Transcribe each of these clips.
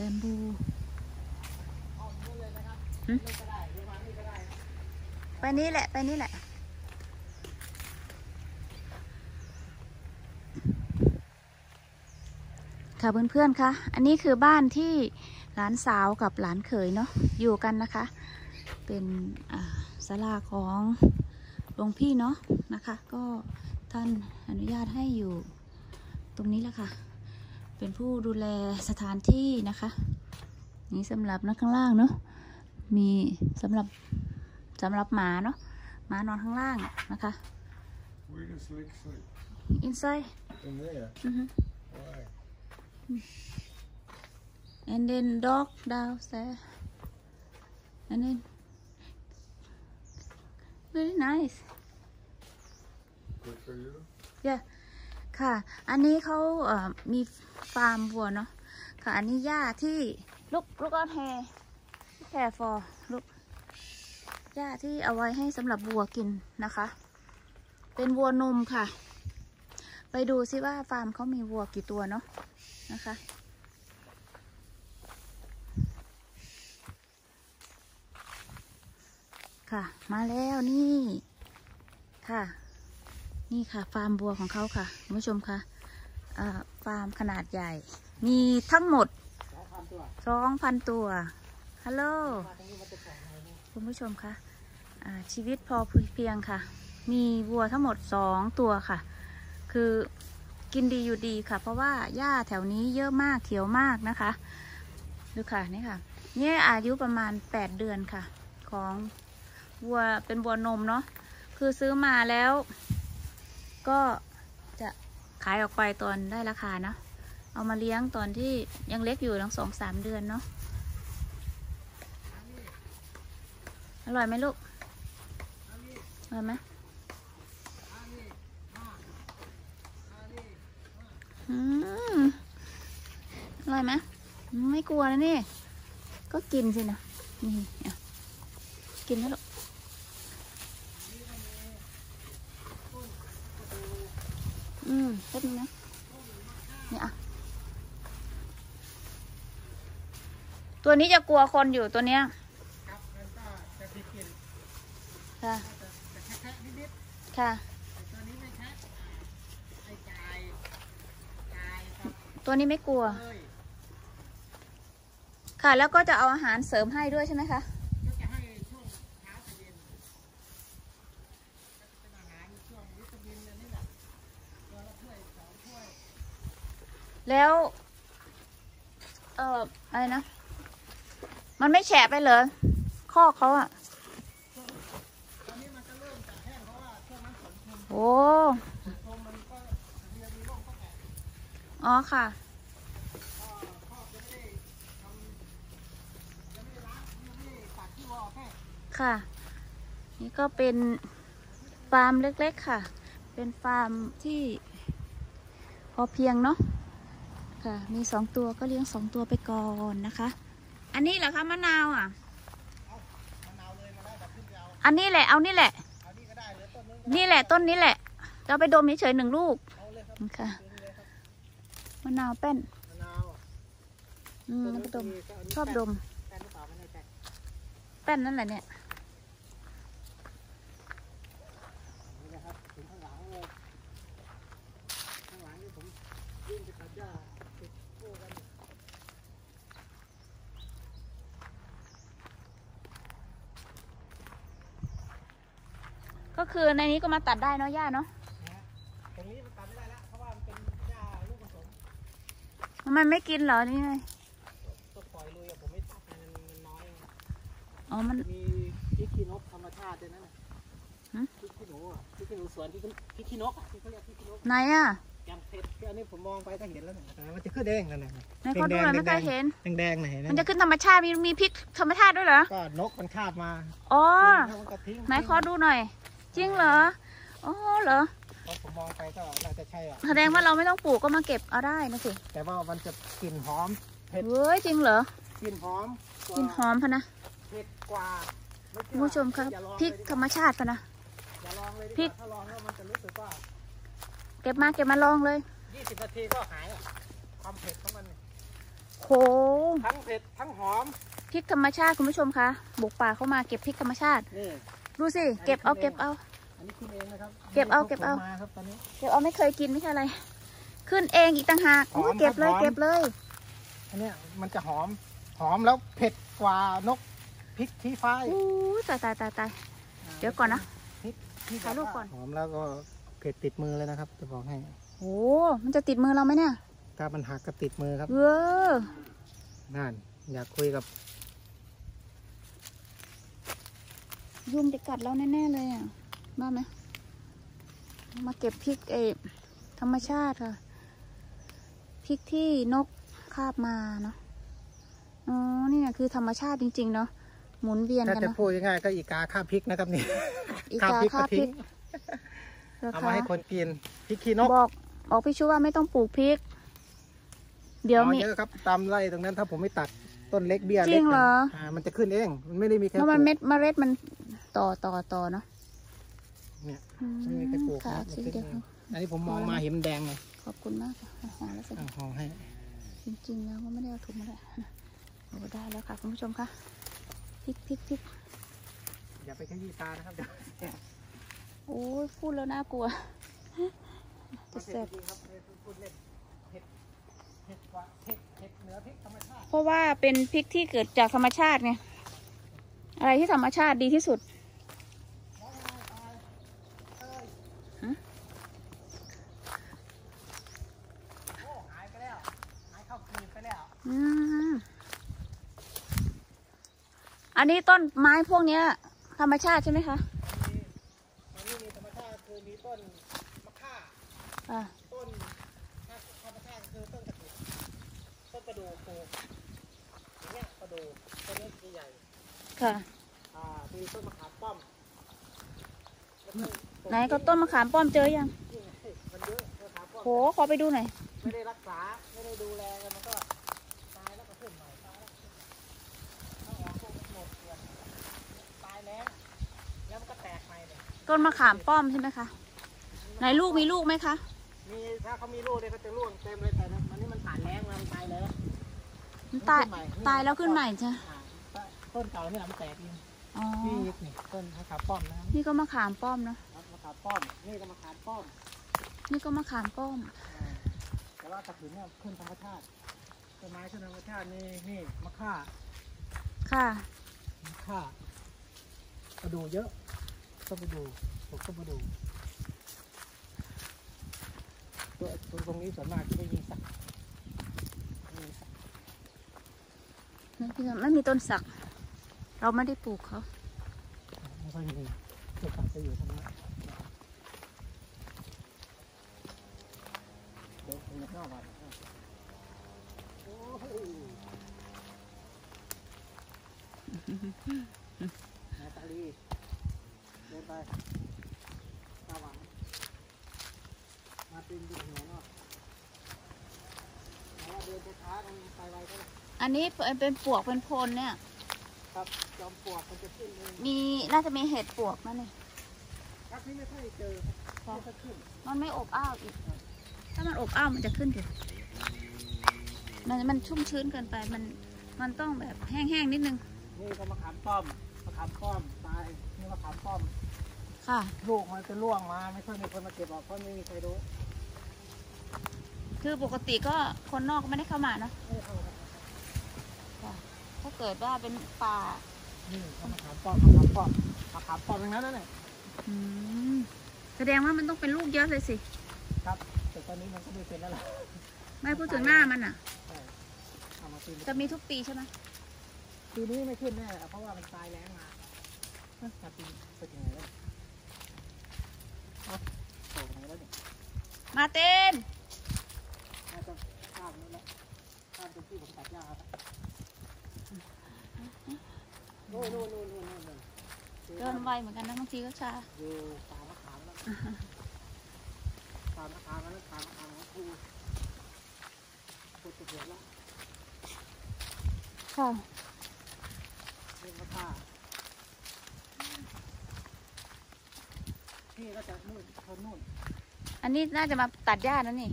แบมบูหึไปนี่แหละ ไปนี่แหละ ค่ะเพื่อนๆคะอันนี้คือบ้านที่หลานสาวกับหลานเขยเนาะอยู่กันนะคะ เป็นอ่าศาลาของหลวงพี่เนาะนะคะ ก็ท่านอนุญาตให้อยู่ตรงนี้แหละค่ะ เป็นผู้ดูแลสถานที่นะคะ นี่สำหรับนักข้างล่างเนาะมีสำหรับสำหรับหมาเนาะหมานอนข้างล่างนะคะ Where does Lake sleep? inside In there. อือฮึ Why? and then dog downstairs and then very nice Good for you? ค่ะ อันนี้เขาเอ่อมีฟาร์มวัวเนาะค่ะ อันนี้หญ้าที่ลูกลูกออนแฮแฮฟอร์ลูกหญ้าที่เอาไว้ให้สำหรับวัวกินนะคะ เป็นวัวนมค่ะ ไปดูซิว่าฟาร์มเขามีวัวกี่ตัวเนาะนะคะค่ะ มาแล้วนี่ ค่ะ นี่ค่ะ ฟาร์มบัวของเขาค่ะคุณผู้ชมค่ะฟาร์มขนาดใหญ่ มีทั้งหมดสองพันตัว ฮัลโหล คุณผู้ชมค่ะชีวิตพอเพียงค่ะ มีวัวทั้งหมดสองตัวค่ะ คือกินดีอยู่ดีค่ะ เพราะว่าหญ้าแถวนี้เยอะมากเขียวมากนะคะ ดูค่ะนี่ค่ะ เนี่ยอายุประมาณแปดเดือนค่ะ ของวัวเป็นวัวนมเนาะ คือซื้อมาแล้ว ก็จะขายออกไปตอนได้ราคาเนาะเอามาเลี้ยงตอนที่ยังเล็กอยู่ทั้งสองสามเดือนเนาะอร่อยไหมลูกอร่อยไหมอืมอร่อยไหมไม่กลัวนะนี่ ก็กินสินะนี่อะกินแล้วลูก อืมแป๊บนึงนะเนี่ยอะตัวนี้จะกลัวคนอยู่ตัวเนี้ยครับมันก็จะผิดกลิ่นค่ะจะแคะๆนิดค่ะแต่ตัวนี้ไม่แคะไอ้กายกายครับตัวนี้ไม่กลัว เอ้ย ค่ะ แล้วก็จะเอาอาหารเสริมให้ด้วยใช่ไหมคะให้ช่วงเช้ากับเย็นก็จะเป็นอาหารช่วงวิตามินอันนี้แหละตัวละถ้วยสองถ้วย แล้ว เอออะไรนะ มันไม่แฉะไปเหรอข้อเขาอะโอ้อ๋อค่ะ ค่ะ นี่ก็เป็นฟาร์มเล็ก ๆ ค่ะ เป็นฟาร์มที่พอเพียงเนาะ ค่ะ มีสองตัวก็เลี้ยงสองตัวไปก่อนนะคะ อันนี้เหรอคะมะนาวอะมะนาวเลยมาได้แบบขึ้นไปเอาอันนี้แหละ เอานี่แหละเอานี่ก็ได้เลยต้นนึงก็นี่แหละต้นนี้แหละ เราไปดมเฉยๆหนึ่งลูกเอาเลยครับค่ะเอาเลยครับมะนาวแป้นมะนาวอืมแล้วก็ดมก็นนี้ชอบดมแป้นหรือเปล่าไม่แน่ใจแป้นนั่นแหละเนี่ย นี่นะครับถึงข้างหลังเลยข้างหลังนี่ผมยื่นไปตัดหญ้าติดโค้กัน ก็ คือในนี้ก็มาตัดได้เนาะย่าเนาะนะฮะตรงนี้มันตัดไม่ได้แล้วเพราะว่ามันเป็นหญ้าลูกผสมมันไม่กินเหรอนี่ไงก็ปล่อยลุยอะผมไม่ตัดนะมันมันน้อยอ๋อมันมีพริกขี้นกธรรมชาติด้วยนั่นน่ะฮะพริกขี้หนูอะพริกขี้หนูสวนพริกพริกขี้นกอะที่เขาเรียกพริกขี้นกไหนอะยางเผ็ดคืออันนี้ผมมองไปก็เห็นแล้วเนี่ยแต่มันจะขึ้นเองนั่นแหละไหนขอดูหน่อยไม่เคยเห็นแดงๆหน่อยเห็นไหมมันจะขึ้นธรรมชาติมีมีพริกธรรมชาติด้วยเหรอก็นกมันคาบมาอ๋อแล้วมันก็ทิ้งไหนขอดูหน่อย จริงเหรออ๋อเหรอพอผมมองไปก็น่าจะใช่อะแสดงว่าเราไม่ต้องปลูกก็มาเก็บเอาได้นะสิแต่ว่ามันจะกลิ่นหอมเผ็ดเฮ้ยจริงเหรอกลิ่นหอมกว่ากินหอมพะนะเผ็ดกว่าไคุณผู้ชมครับอย่าลองพริกเลยดีธรรมชาติพะนะอย่าลองเลยดีพริกกว่าถ้าลองแล้วมันจะรู้สึกว่าเก็บมาเก็บมาลองเลย20นาทีก็หายอะความเผ็ดของมันเนี่ยโหทั้งเผ็ดทั้งหอมพริกธรรมชาติคุณผู้ชมคะบุกป่าเข้ามาเก็บพริกธรรมชาตินี่ ดูสิ เก็บเอาเก็บเอา อันนี้ขึ้นเองนะครับเก็บเอาเก็บเอามาครับตอนนี้เก็บเอาไม่เคยกินไม่ใช่อะไร ขึ้นเองอีกต่างหากหอมโอ้ยเก็บเลยครับหอมเก็บเลย อันเนี้ยมันจะหอมหอมแล้วเผ็ดกว่านกพริกชี้ฟ้าอีกอู้ตายตายตายตายเดี๋ยวก่อนนะ พริกที่ถ่ายรูปก่อน หอมแล้วก็เผ็ดติดมือเลยนะครับจะบอกให้โอ้มันจะติดมือเราไหมเนี่ยถ้ามันหักก็ติดมือครับเออนั่นอยากคุยกับ ยุงจะกัดเราแน่ๆเลยอะบ้าไหมมาเก็บพริกเออธรรมชาติค่ะพริกที่นกคาบมาเนาะอ๋อนี่นะคือธรรมชาติจริง ๆ เนาะหมุนเวียนถ้ากันจะเนาะพูดง่ายๆก็อีกาข้ามพริกนะครับนี่อีกาข้ามพริกคาก็บพริทิ้กงเหรอเอาคะมาให้คนกินพริกขี้นกบอกบอกพี่ชูว่าไม่ต้องปลูกพริก เดี๋ยวเอามีเยอะครับตามไร่ตรงนั้นถ้าผมไม่ตัดต้นเล็กเบี้ยจริเล็กงเหรออ่ามันจะขึ้นเอง มันไม่ได้มีแค่เพราะมันปลูกเม็ดเมล็ดมัน ต่อต่อต่อเนาะเนี่ยอืไม่มีใครปลูกค่ะครับมันสีขึ้นเดียวเองอันนี้ผมมองมาเห็นแดงเลยขอบคุณมากค่ะหอมแล้วสิอะห่อให้ จริงๆแล้วก็ไม่ได้เอาถุงมาเลยโอ้ได้แล้วค่ะคุณผู้ชมค่ะพริกพริกพริกอย่าไปขยี้ตานะครับเดี๋ยวโอ้ยพูดแล้วน่ากลัวจะแสบจริงๆครับเออพูดเล่นเผ็ดเผ็ดกว่าเผ็ดเผ็ดเหนือพริกธรรมชาติเพราะว่าเป็นพริกที่เกิดจากธรรมชาติไงอะไรที่ธรรมชาติดีที่สุด โอ้หายไปแล้วหายเข้ากรีบไปแล้ว อืมอันนี้ต้นไม้พวกเนี้ย ธรรมชาติใช่ไหมคะมีมันนี่มีธรรมชาติคือมีต้นมะข่าอ่าต้นถ้าธรรมชาติคือต้นกระถิ่นต้นประดู่ปลูกอย่างเงี้ยประดู่ต้นนี้คือใหญ่ค่ะ อ่ามีต้นมะขามป้อมแล้วก็ไหนก็ต้นมะขามป้อมเจอยังนี่ไงมันเยอะมะขามป้อมโหขอไปดูหน่อยไม่ได้รักษาไม่ได้ดูแลกันมันก็ ต้นมะขามป้อมใช่ไหมคะไหนลูกมีลูกไหมคะมีถ้าเขามีลูกเนี่ยเขาจะร่วงเต็มเลยแต่มันนี่มันผ่านแรงมามันตายแล้วมันตายขึ้นใหม่ตายแล้วขึ้นใหม่ใช่อ่าต้นเก่าเนี่ยมันแตกเองอ๋อนี่นี่ต้นมะขามป้อมนะนี่ก็มะขามป้อมเนาะมะขามป้อมนี่ก็มะขามป้อม นี่ก็มะขามป้อมอ่าแต่ว่ากระถิ่นเนี่ยขึ้นธรรมชาติต้นไม้ขึ้นธรรมชาตินี่นี่มะข่าค่ะมะข่ากระดูเยอะ ต้องไปดูปลูกต้องไปดูตัวตัวตรงนี้ส่วนมากจะไม่มีสักไม่มีไม่มีต้นสัก เราไม่ได้ปลูกเขาไม่ค่อยมีตัวสักจะอยู่ตรงนี้เดี๋ยวผมจะเข้ามาโอ้โหนาตาลี เดินไปตาหวังมาเป็นดูหัวเนาะแล้วเดินช้าๆตรงไปไวก็ได้อันนี้เป็นปวกเป็นโพนเนี่ย ครับจอมปลวกมันจะขึ้นเองมีน่าจะมีเห็ดปวกนะนี่ ครับนี่ไม่ค่อยเจอครับไม่ค่อยขึ้นมันไม่อบอ้าวอีก ถ้ามันอบอ้าวมันจะขึ้นอยู่มันมันชุ่มชื้นเกินไป มันมันต้องแบบแห้งๆนิดนึง นี่ก็มะขามป้อมมะขามป้อมตายนี่ มะขามป้อม ค่ะ ลูกมันจะร่วงมาไม่ค่อยมีคนมาเก็บหรอกเพราะไม่มีใครรู้คือปกติก็คนนอกก็ไม่ได้เข้ามาเนอะไม่เข้าครับถ้าเกิดว่าเป็นป่านี่ก็มะขามป้อมมะขามป้อมมะขามป้อมทั้งนั้นนั่นแหละอืมแสดงว่ามันต้องเป็นลูกเยอะเลยสิ ครับ แต่ตอนนี้มันก็ไม่เป็นแล้วล่ะไม่พูดถึงหน้ามันอะใช่เอามาปีจะมีทุกปีใช่ไหมปีนี้ไม่ขึ้นแน่เพราะว่ามันตายแรงมา เอ้ยมาปีไปถึงไหนแล้วเนี่ยเอาโผล่ไหนแล้วเนี่ยมาเต้นน่าจะข้ามนี่แหละข้ามตรงที่ผมตัดหญ้าครับโน่นโน่นโน่นโน่นโน่นโน่นเดินไวเหมือนกันนะบางทีก็ช้าอยู่ตามมะขามแล้วตามมะขามแล้วตามมะขามของครูครูจะเดือดแล้วค่ะ เล่นมะข่า นี่ก็จะนู่นคนนู่นอันนี้น่าจะมาตัดหญ้านั่นนี่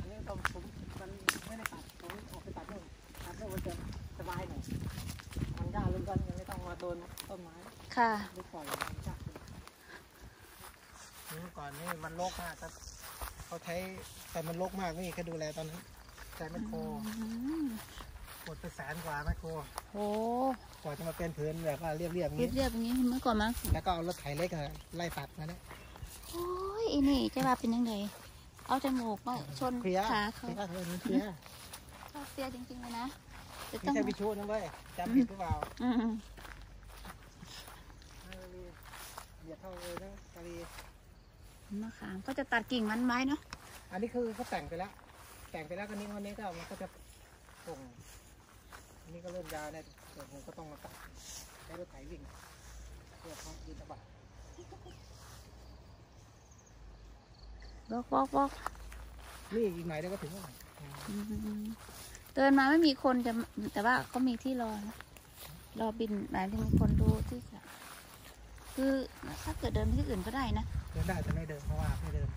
อันนี้ต้องผมมันไม่ได้ตัดผมออกไปตัดนู่นมันจะสบายหน่อยมันหญ้าลุงกันยังไม่ต้องมาโดนต้นไม้ค่ะไม่ปล่อยมันจักเลยเมื่อก่อนนี่มันรกมากครับเขาใช้แต่มันรกมากนี่แค่ดูแลตอนนั้นใช้แมคโค รอืมหมดไปแสนกว่าแมคโครโอ้กว่าจะมาเป็นพื้นแบบว่าเรียบๆอย่างเรียนี้ บเรียบๆอย่างนี้เมื่อก่อนมาแล้วก็เอารถไถเล็กอะไล่ตัดมาเนี่ยโอ้ยไอ้นี่จะว่าเป็นยังไงเอาจมูกมาชนเคลียร์ขาเขาเคลียร์เธอนี่เคลียร์ชอบเสียจริงๆเลยนะจะไม่ต้องใช่พิชูนะเว้ยจำผิดหรือเปล่าอืมไม่ได้เหยียดเท่าเลยนะกะลีมะขามก็จะตัดกิ่งมันไว้เนาะอันนี้คือเขาแต่งไปแล้ว แต่งไปแล้วก็นี้วันนี้ก็มันก็จะส่งอั นนี้ก็เริ่มยาวเนี่ยเดี๋ยวผมก็ต้องมาตัดใช้รถไถวิ่งเพื่อเพาะดินตะบัดบอกบอกบอกนี่อีกหน่อยเดี๋ยวก็ถึงแล้วอืมเดินมาไม่มีคนจะแต่ว่าเขามีที่รอนะรอบินหมายถึงมีคนดูที่จะคือถ้าเกิดเดินที่อื่นก็ได้นะเดินได้แต่ไม่เดินเพราะว่าไม่เดิน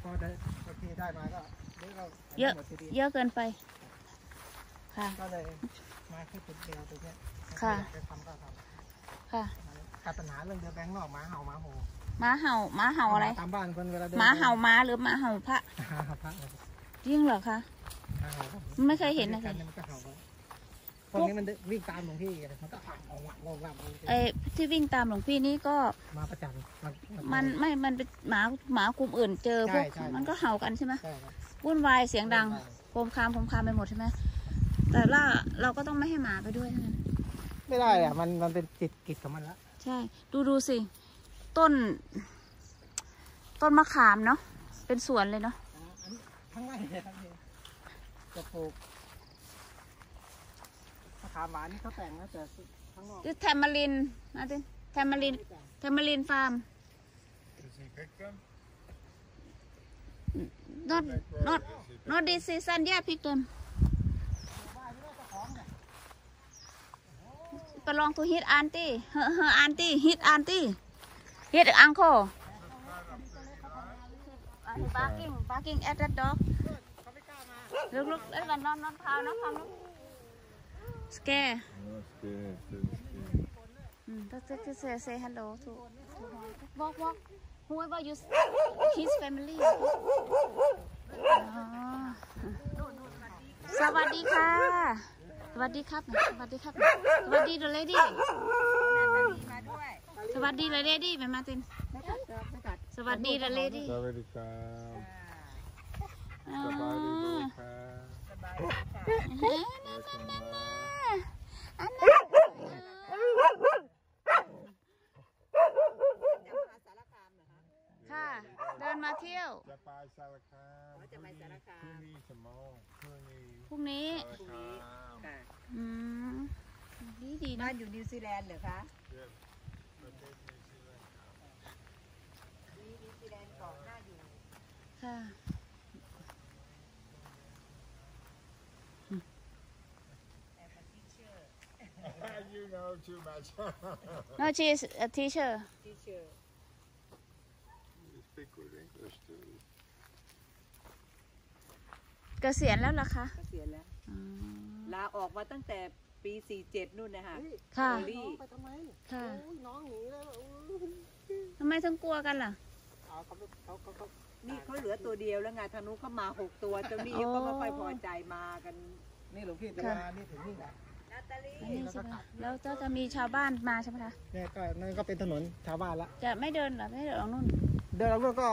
เพราะเดินโอเคได้มาก็เดี๋ยวเราเยอะหมดทีเดีวเยอะเกินไปค่ะก็เลย มาแค่จุดเดียวตรงเนี้ยค่ะไปทำก็ทค่ะำตัดปัญหาเรื่องเดือแบงค์นอกหมาเห่าหมาโหหมาเห่าหมาเห่าอะไรตามบ้านคนเวลาเดินหมาเห่าหมาหรือหมาเห่าพระหาพระยิ่งเหรอคะหาเห่าไม่เคยเห็นนะกัสิ มันก็เห่าพวกนี้มันวิ่งตามหลวงพี่มันก็เห่าเอาหวังงงงไอ้ที่วิ่งตามหลวงพี่นี่ก็มาประจำมันมันไม่มันเป็นหมาหมากลุ่มอื่นเจอพวกใช่ใช่มันก็เห่ากันใช่ไหมใช่ครับวุ่นวายเสียงดังโคมคามโคมคามไปหมดใช่ไหม แต่ว่าเราก็ต้องไม่ให้หมาไปด้วยเท่านั้นไม่ได้อะมันมันเป็นจิตกิจของมันละใช่ ดูดูสิ ต้น ต้นมะขามเนาะเป็นสวนเลยเนาะอันนี้ทั้งไร่เลยทั้งนี้จะปลูกมะขามหวานนี่เขาแต่งนะแต่ข้างนอกคือแทมมารินนะดิแทมมารินแทมมารินฟาร์ม Does he pick them? not not not this season yeah pick them belong to his auntie her her auntie his auntie his uncle Uh, he barking barking at that dog เขาไม่กล้ามา look look that one not not proud not proud scare Oh, scared. They're scared. Mm, that's it to say, say hello to, to her. Walk, walk. Whoever you, s- his family. อ๋อสวัสดีค่ะ สวัสดีครับ สวัสดีครับ สวัสดีเดลดี้สวัสดีเดลดี้เป็นมาตินสวัสดีเดลดี้ Sorry, come. อ่า Somebody, come. เฮ้ยนั่นนั่นนั่นนั่นอันนั้นค่ะ เดินมาเที่ยวจะไปสารคาม จะไปสารคามพรุ่งนี้สมองพรุ่งนี้พรุ่งนี้สารคามค่ะอืม ดีดีนะบ้านอยู่นิวซีแลนด์เหรอคะเยี่ยมประเทศนิวซีแลนด์มีนิวซีแลนด์เกาะหน้าอยู่ค่ะ you know too much no she is a teacher ที่เชื่อ you speak good English too เกษียณแล้วเหรอคะเกษียณแล้วอืมลาออกมาตั้งแต่ปี 47 นู่นนะคะค่ะเออรี่ไปทำไมค่ะ โอ้ยน้องหนีแล้วโอ้ยทำไมถึงกลัวกันล่ะ เอาเขาเขาเขาเขานี่เขาเหลือตัวเดียวแล้วไงทางนู้นเขามา 6 ตัวเจ้านี่โอ้ก็ไม่ค่อยพอใจมากัน นี่หลวงพี่จะมานี่ถึงนี่แหละนาตาลี อันนี้ใช่ไหมแล้วจะจะมีชาวบ้านมาใช่ไหมคะ เนี่ยก็นั่นก็เป็นถนนชาวบ้านละ จะไม่เดินเหรอไม่เดินออกนู่น เดินออกนู่นก็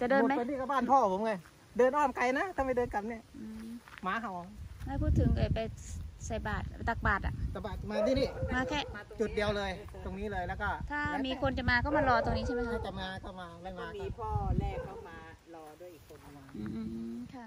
จะเดินไหมดไปนี่ก็บ้านพ่อผมไง เดินอ้อมไกลนะถ้าไม่เดินกลับเนี่ยอืมหมาเห่าไม่พูดถึงเลยไปใส่บาตรตักบาตรอะ ตะบัดมาที่นี่มาแค่มาตรงนี้จุดเดียวเลย ตรงนี้เลยแล้วก็ถ้าแล้วแต่มีคนจะมาก็มารอตรงนี้ใช่ไหมคะถ้าจะมาก็มาไม่ก็มามีก็พ่อแรกเขามารอด้วยอีกคนมาอืมอืมอืมค่ะ